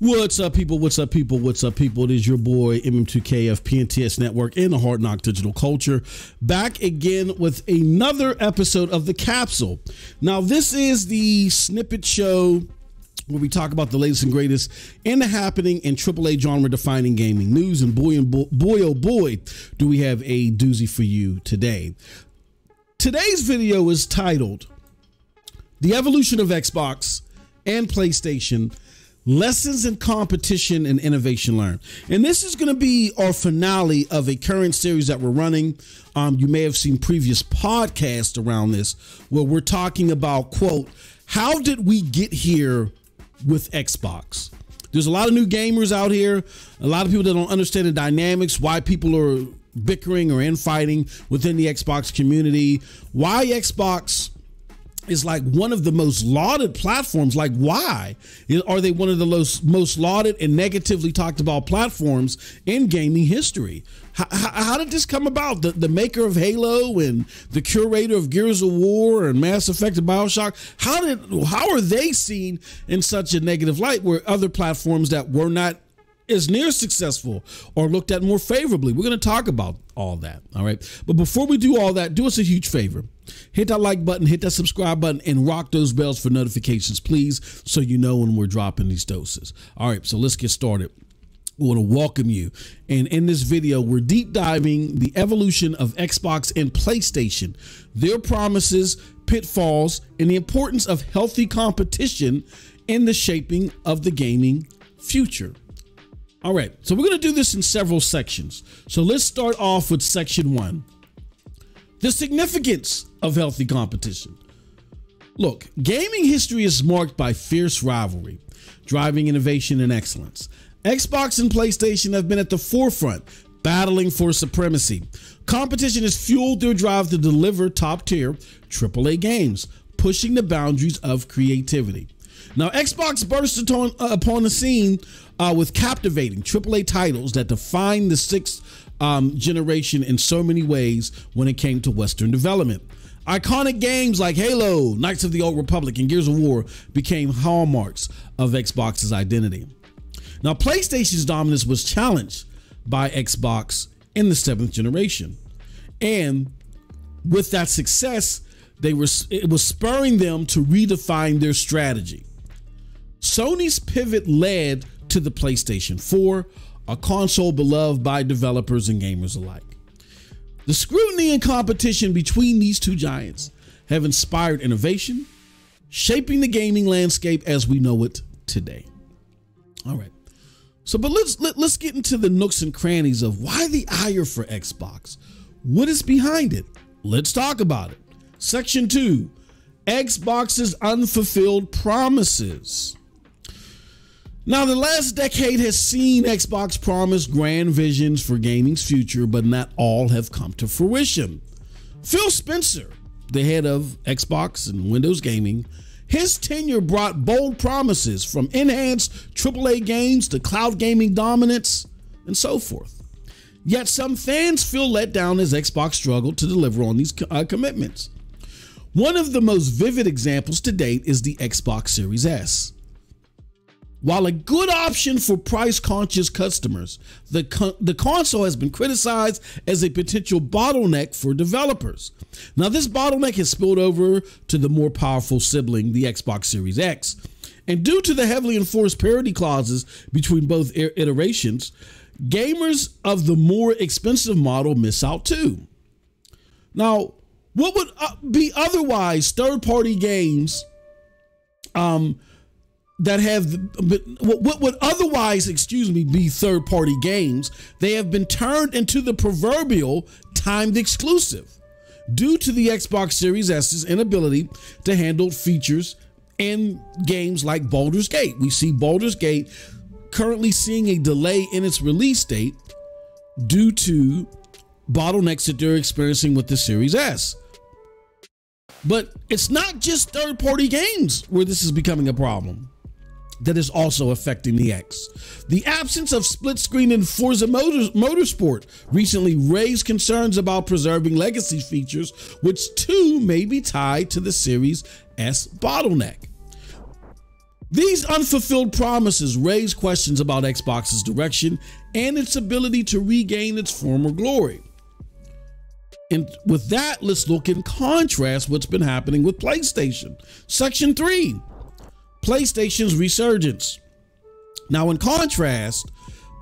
What's up, people? What's up, people? What's up, people? It is your boy MM2KF PNTS Network and the Hard Knock Digital Culture back again with another episode of The Capsule. Now, this is the snippet show where we talk about the latest and greatest in the happening in AAA genre defining gaming news. And boy, and boy, boy, oh boy, do we have a doozy for you today. Today's video is titled The Evolution of Xbox and PlayStation Lessons in Competition and Innovation Learned. And this is going to be our finale of a current series that we're running. Um, you may have seen previous podcasts around this where we're talking about, quote, how did we get here with Xbox? There's a lot of new gamers out here, a lot of people that don't understand the dynamics, why people are bickering or infighting within the Xbox community, why Xbox is like one of the most lauded platforms. Like, why are they one of the most, most lauded and negatively talked about platforms in gaming history? How, how, did this come about? The, the maker of Halo and the curator of Gears of War and Mass Effect and Bioshock. How did how are they seen in such a negative light? Where other platforms that were not is near successful or looked at more favorably. We're going to talk about all that. All right. But before we do all that, do us a huge favor. Hit that like button, hit that subscribe button, and rock those bells for notifications, please, so you know when we're dropping these doses. All right. So let's get started. We want to welcome you. And in this video, we're deep diving the evolution of Xbox and PlayStation, their promises, pitfalls, and the importance of healthy competition in the shaping of the gaming future. All right, so we're going to do this in several sections. So let's start off with section one the significance of healthy competition. Look, gaming history is marked by fierce rivalry, driving innovation and excellence. Xbox and PlayStation have been at the forefront, battling for supremacy. Competition has fueled their drive to deliver top tier AAA games, pushing the boundaries of creativity. Now, Xbox burst upon, uh, upon the scene uh, with captivating AAA titles that define the sixth um, generation in so many ways when it came to Western development. Iconic games like Halo, Knights of the Old Republic, and Gears of War became hallmarks of Xbox's identity. Now, PlayStation's dominance was challenged by Xbox in the seventh generation. And with that success, they were it was spurring them to redefine their strategy. Sony's pivot led to the PlayStation 4, a console beloved by developers and gamers alike. The scrutiny and competition between these two giants have inspired innovation, shaping the gaming landscape as we know it today. All right. So, but let's let, us let us get into the nooks and crannies of why the ire for Xbox. What is behind it? Let's talk about it. Section 2 Xbox's unfulfilled promises. Now, the last decade has seen Xbox promise grand visions for gaming's future, but not all have come to fruition. Phil Spencer, the head of Xbox and Windows Gaming, his tenure brought bold promises from enhanced AAA games to cloud gaming dominance and so forth. Yet some fans feel let down as Xbox struggled to deliver on these uh, commitments. One of the most vivid examples to date is the Xbox Series S. While a good option for price conscious customers, the, con- the console has been criticized as a potential bottleneck for developers. Now, this bottleneck has spilled over to the more powerful sibling, the Xbox Series X. And due to the heavily enforced parity clauses between both iterations, gamers of the more expensive model miss out too. Now, what would uh, be otherwise third party games um, that have what would otherwise, excuse me, be third party games, they have been turned into the proverbial timed exclusive due to the Xbox Series S's inability to handle features in games like Baldur's Gate. We see Baldur's Gate currently seeing a delay in its release date due to bottlenecks that they're experiencing with the Series S. But it's not just third party games where this is becoming a problem that is also affecting the X. The absence of split screen in Forza Motors, Motorsport recently raised concerns about preserving legacy features, which too may be tied to the Series S bottleneck. These unfulfilled promises raise questions about Xbox's direction and its ability to regain its former glory. And with that, let's look in contrast what's been happening with PlayStation. Section 3 PlayStation's resurgence. Now, in contrast,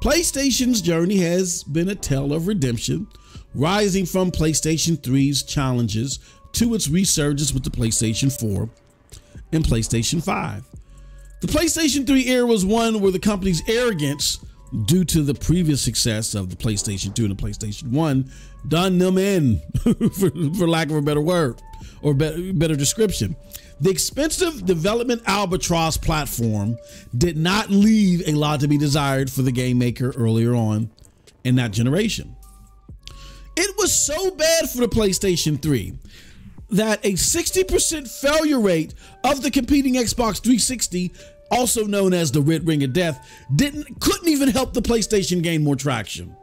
PlayStation's journey has been a tale of redemption, rising from PlayStation 3's challenges to its resurgence with the PlayStation 4 and PlayStation 5. The PlayStation 3 era was one where the company's arrogance, due to the previous success of the PlayStation 2 and the PlayStation 1, done them in, for, for, lack of a better word or better, better description. The expensive development albatross platform did not leave a lot to be desired for the game maker earlier on in that generation. It was so bad for the PlayStation 3 that a 60% failure rate of the competing Xbox 360, also known as the Red Ring of Death, didn't couldn't even help the PlayStation gain more traction.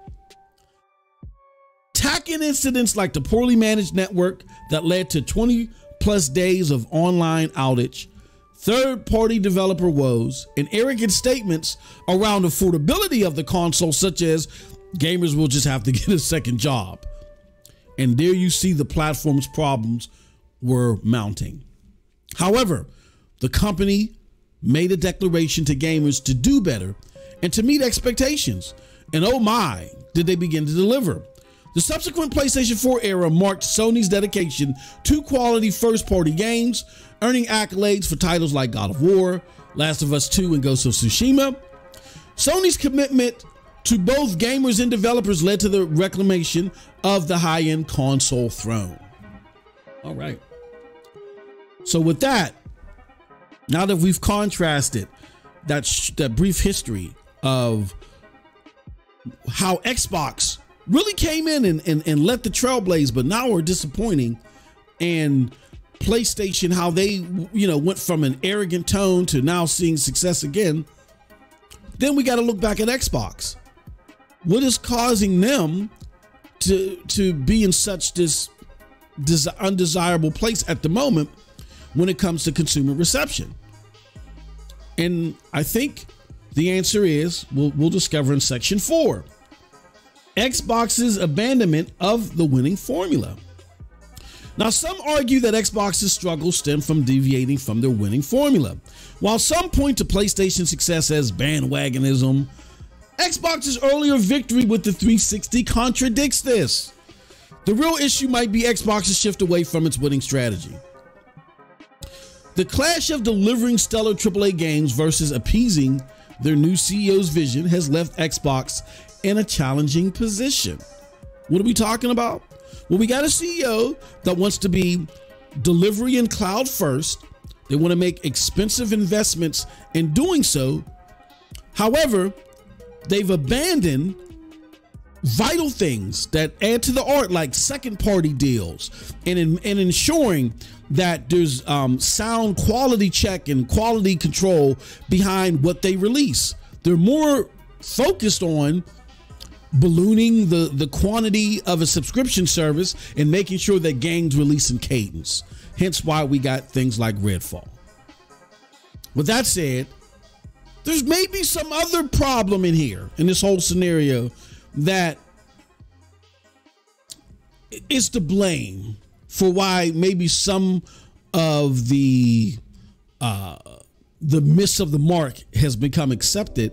Tacking incidents like the poorly managed network that led to 20 plus days of online outage, third party developer woes, and arrogant statements around affordability of the console, such as gamers will just have to get a second job. And there you see the platform's problems were mounting. However, the company made a declaration to gamers to do better and to meet expectations. And oh my, did they begin to deliver. The subsequent PlayStation 4 era marked Sony's dedication to quality first party games, earning accolades for titles like God of War, Last of Us 2, and Ghost of Tsushima. Sony's commitment to both gamers and developers led to the reclamation of the high end console throne. All right. So, with that, now that we've contrasted that, sh- that brief history of how Xbox really came in and, and, and let the trailblaze, but now we're disappointing, and PlayStation, how they, you know, went from an arrogant tone to now seeing success again, then we got to look back at Xbox. What is causing them to to be in such this, this undesirable place at the moment when it comes to consumer reception? And I think the answer is we'll, we'll discover in section four Xbox's abandonment of the winning formula. Now, some argue that Xbox's struggles stem from deviating from their winning formula, while some point to PlayStation's success as bandwagonism Xbox's earlier victory with the 360 contradicts this. The real issue might be Xbox's shift away from its winning strategy. The clash of delivering stellar AAA games versus appeasing their new CEO's vision has left Xbox in a challenging position. What are we talking about? Well, we got a CEO that wants to be delivery and cloud first. They want to make expensive investments in doing so. However, they've abandoned vital things that add to the art, like second party deals and, in, and ensuring that there's um, sound quality check and quality control behind what they release. They're more focused on ballooning the, the quantity of a subscription service and making sure that games release in cadence. Hence why we got things like Redfall. With that said, there's maybe some other problem in here in this whole scenario that is to blame for why maybe some of the uh, the miss of the mark has become accepted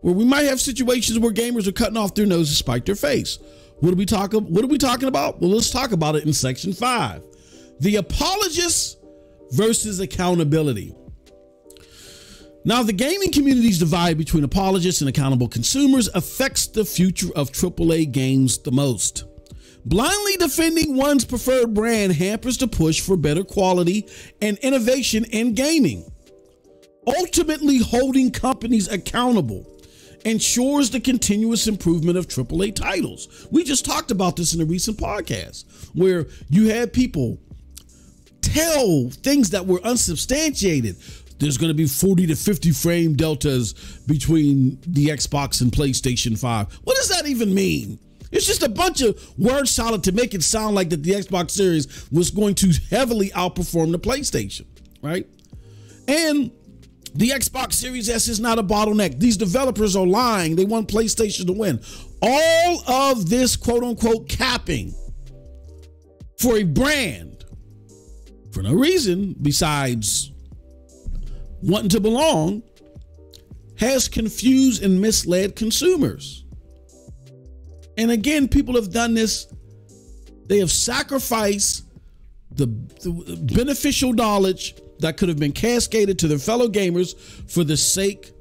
where we might have situations where gamers are cutting off their nose to spite their face. What are we talking what are we talking about? Well let's talk about it in section 5 the apologists versus accountability now, the gaming community's divide between apologists and accountable consumers affects the future of AAA games the most. Blindly defending one's preferred brand hampers the push for better quality and innovation in gaming. Ultimately, holding companies accountable ensures the continuous improvement of AAA titles. We just talked about this in a recent podcast where you had people tell things that were unsubstantiated there's going to be 40 to 50 frame deltas between the Xbox and PlayStation 5. What does that even mean? It's just a bunch of word salad to make it sound like that the Xbox Series was going to heavily outperform the PlayStation, right? And The Xbox Series S is not a bottleneck. These developers are lying. They want PlayStation to win. All of this quote unquote capping for a brand for no reason besides wanting to belong has confused and misled consumers. And again, people have done this. They have sacrificed the, the beneficial knowledge that could have been cascaded to their fellow gamers for the sake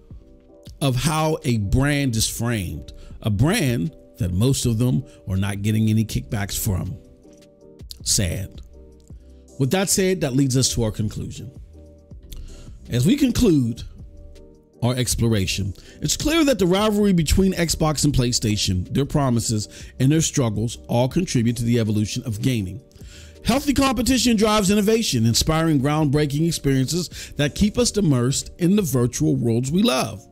of how a brand is framed. A brand that most of them are not getting any kickbacks from. Sad. With that said, that leads us to our conclusion. As we conclude our exploration, it's clear that the rivalry between Xbox and PlayStation, their promises, and their struggles all contribute to the evolution of gaming. Healthy competition drives innovation, inspiring groundbreaking experiences that keep us immersed in the virtual worlds we love.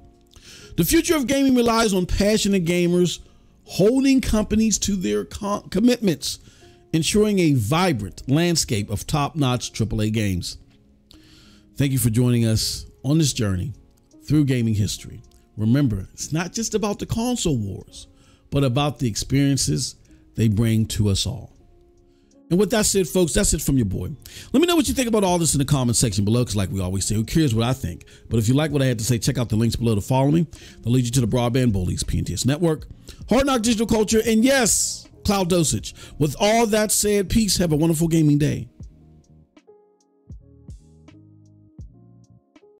The future of gaming relies on passionate gamers holding companies to their com- commitments, ensuring a vibrant landscape of top notch AAA games. Thank you for joining us on this journey through gaming history. Remember, it's not just about the console wars, but about the experiences they bring to us all. And with that said, folks, that's it from your boy. Let me know what you think about all this in the comment section below, because like we always say, who cares what I think? But if you like what I had to say, check out the links below to follow me. They'll lead you to the Broadband Bullies PNTS Network, Hard Knock Digital Culture, and yes, Cloud Dosage. With all that said, peace. Have a wonderful gaming day.